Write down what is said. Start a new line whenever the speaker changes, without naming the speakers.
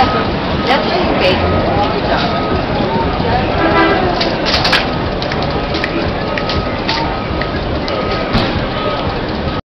Ya estoy en